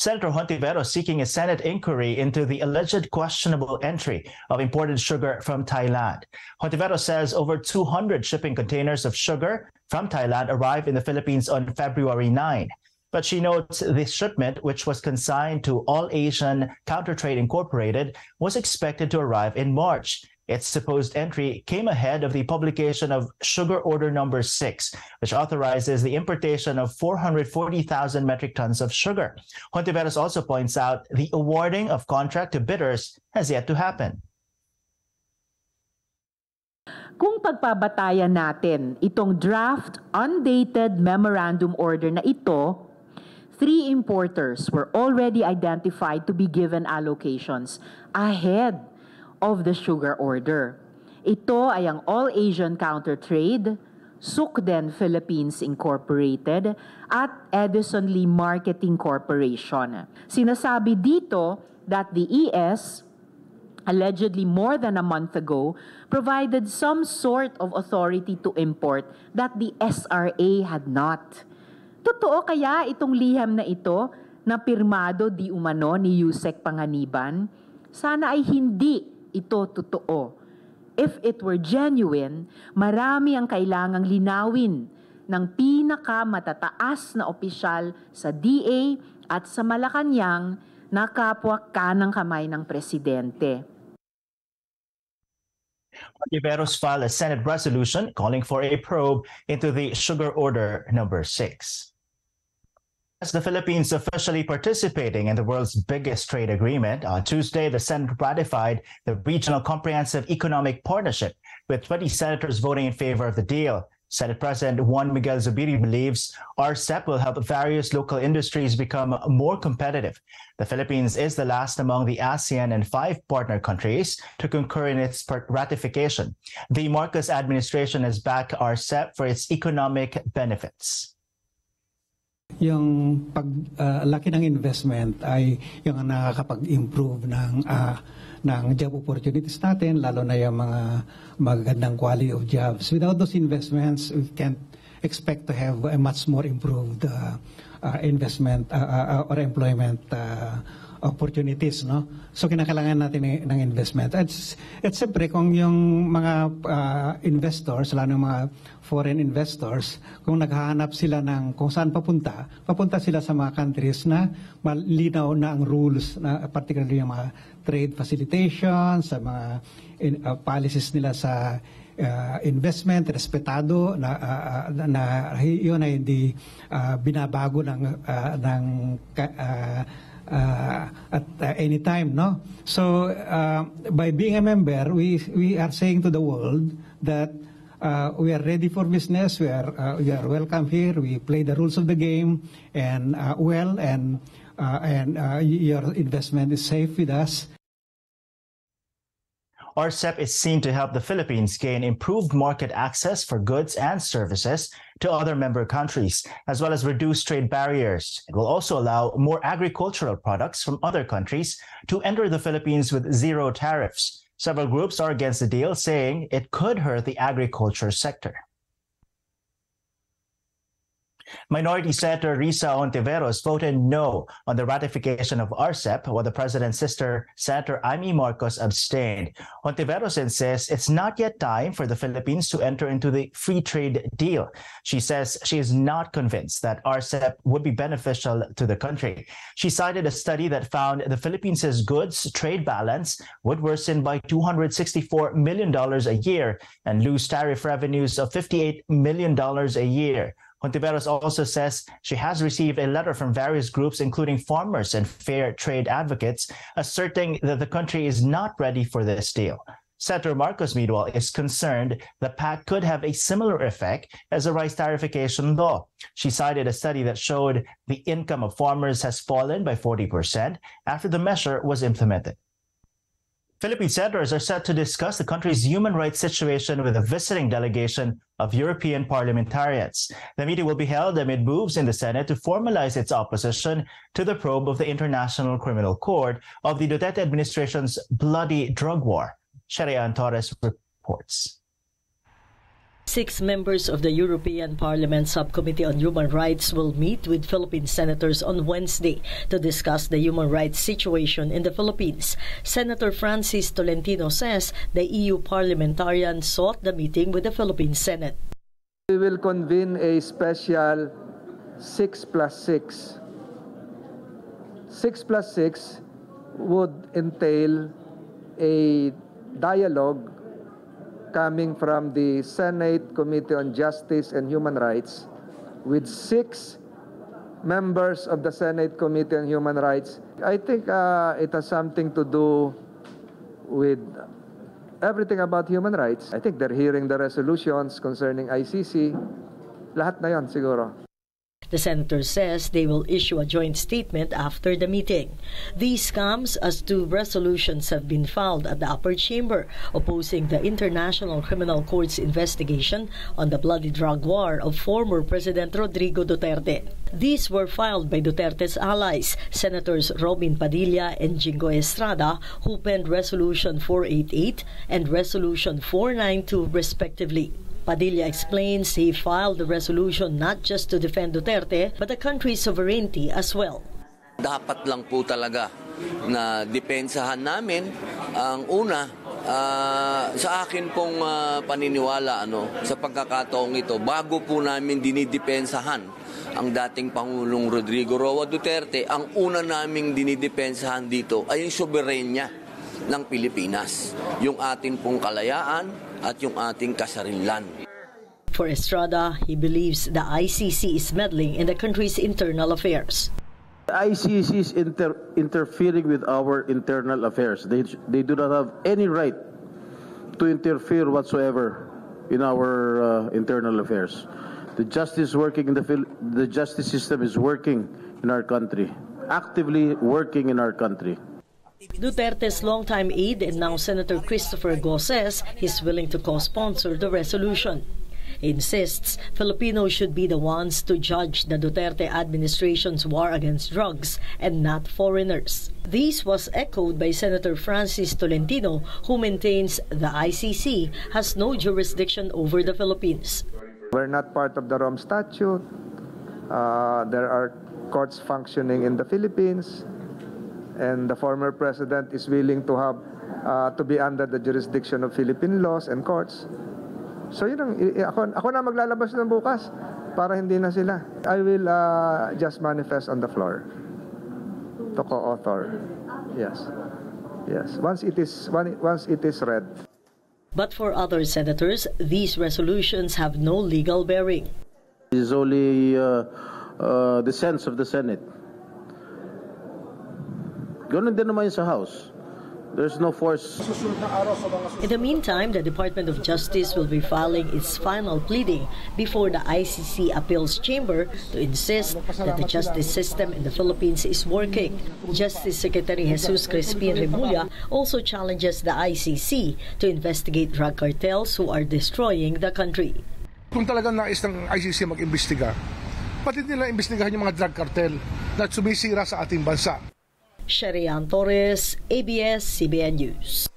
Senator Hontiveros seeking a Senate inquiry into the alleged questionable entry of imported sugar from Thailand. Hontiveros says over 200 shipping containers of sugar from Thailand arrived in the Philippines on February 9. But she notes this shipment, which was consigned to All Asian Countertrade Incorporated, was expected to arrive in March. Its supposed entry came ahead of the publication of Sugar Order Number 6, which authorizes the importation of 440,000 metric tons of sugar. Hontiveros also points out the awarding of contract to bidders has yet to happen. Kung pagpabatayan natin itong draft undated memorandum order na ito, three importers were already identified to be given allocations ahead of the sugar order. Ito ay ang All Asian Counter Trade, Sukden Philippines Incorporated at Edison Lee Marketing Corporation. Sinasabi dito that the ES allegedly more than a month ago provided some sort of authority to import that the SRA had not. Totoo kaya itong liham na ito na pirmado di umano ni Yusek Panganiban? Sana ay hindi ito totoo. If it were genuine, marami ang kailangang linawin ng pinaka matataas na opisyal sa DA at sa Malacanang na kapwa kanang kamay ng presidente. Oliveros filed a Senate resolution calling for a probe into the sugar order number 6. As the Philippines officially participating in the world's biggest trade agreement, on Tuesday, the Senate ratified the Regional Comprehensive Economic Partnership, with 20 senators voting in favor of the deal. Senate President Juan Miguel Zubiri believes our RCEP will help various local industries become more competitive. The Philippines is the last among the ASEAN and five partner countries to concur in its ratification. The Marcos administration has backed RCEP for its economic benefits. Yung pag uh, laki ng investment ay yung nakakapag-improve ng uh, ng job opportunities natin lalo na yung mga magandang quality of jobs. Without those investments we can't expect to have a much more improved uh, uh, investment uh, uh, or employment uh, opportunities no? So kinakailangan natin ng, investment. At at siyempre kung yung mga uh, investors lalo ng mga foreign investors kung naghahanap sila ng kung saan papunta papunta sila sa mga countries na malinaw na ang rules na particularly yung mga trade facilitation sa mga in, uh, policies nila sa uh, investment respetado na uh, na yun ay hindi uh, binabago ng uh, ng uh, at uh, any time, no? So uh, by being a member, we we are saying to the world that uh, we are ready for business. We are uh, we are welcome here. We play the rules of the game and uh, well, and uh, and uh, your investment is safe with us. RCEP is seen to help the Philippines gain improved market access for goods and services to other member countries, as well as reduce trade barriers. It will also allow more agricultural products from other countries to enter the Philippines with zero tariffs. Several groups are against the deal, saying it could hurt the agriculture sector. Minority Senator Risa Hontiveros voted no on the ratification of RCEP, while the president's sister, Senator Imee Marcos, abstained. Hontiveros insists it's not yet time for the Philippines to enter into the free trade deal. She says she is not convinced that RCEP would be beneficial to the country. She cited a study that found the Philippines' goods trade balance would worsen by $264 million a year and lose tariff revenues of $58 million a year. Hontiveros also says she has received a letter from various groups, including farmers and fair trade advocates, asserting that the country is not ready for this deal. Senator Marcos, meanwhile, is concerned the pact could have a similar effect as a rice tariffication law. She cited a study that showed the income of farmers has fallen by 40% after the measure was implemented. Philippine senators are set to discuss the country's human rights situation with a visiting delegation of European parliamentarians. The meeting will be held amid moves in the Senate to formalize its opposition to the probe of the International Criminal Court of the Duterte administration's bloody drug war. Sherrie Ann Torres reports. Six members of the European Parliament Subcommittee on Human Rights will meet with Philippine senators on Wednesday to discuss the human rights situation in the Philippines. Senator Francis Tolentino says the EU parliamentarian sought the meeting with the Philippine Senate. We will convene a special 6 plus 6. 6 plus 6 would entail a dialogue coming from the Senate Committee on Justice and Human Rights with six members of the Senate Committee on Human Rights. I think uh, it has something to do with everything about human rights. I think they're hearing the resolutions concerning ICC. Lahat na yon siguro. The senator says they will issue a joint statement after the meeting. These comes as two resolutions have been filed at the upper chamber opposing the International Criminal Court's investigation on the bloody drug war of former President Rodrigo Duterte. These were filed by Duterte's allies, Senators Robin Padilla and Jinggoy Estrada, who penned Resolution 488 and Resolution 492 respectively. Padilla explains he filed the resolution not just to defend Duterte but the country's sovereignty as well. Dapat lang po talaga na depensahan namin ang una ah, sa akin pong ah, paniniwala ano sa pagkakataong ito bago po namin dinidepensahan ang dating Pangulong Rodrigo Roa Duterte ang una naming dinidepensahan dito ay yung soberenya ng Pilipinas yung ating pong kalayaan at yung ating kasarinlan For Estrada, he believes the ICC is meddling in the country's internal affairs. The ICC is inter- interfering with our internal affairs. They, they do not have any right to interfere whatsoever in our uh, internal affairs. The justice working in the the justice system is working in our country, actively working in our country. Duterte's longtime aide and now Senator Christopher Go says he's willing to co-sponsor the resolution. He insists Filipinos should be the ones to judge the Duterte administration's war against drugs and not foreigners. This was echoed by Senator Francis Tolentino, who maintains the ICC has no jurisdiction over the Philippines. We're not part of the Rome Statute. Uh, there are courts functioning in the Philippines, and the former president is willing to have uh, to be under the jurisdiction of Philippine laws and courts. So yun ang, i- i- ako, ako na maglalabas ng bukas para hindi na sila. I will uh, just manifest on the floor to co-author. Yes. Yes. Once it is once it is read. But for other senators, these resolutions have no legal bearing. It is only uh, uh, the sense of the Senate. Ganun din naman sa House. There's no force In the meantime, the Department of Justice will be filing its final pleading before the ICC Appeals Chamber to insist that the justice system in the Philippines is working. Justice Secretary Jesus Crispin Remulla also challenges the ICC to investigate drug cartels who are destroying the country. Kung talagang nais ng ICC mag-imbestiga, pati nila imbestigahan yung mga drug cartel na sumisira sa ating bansa. Sherian Torres, ABS-CBN News.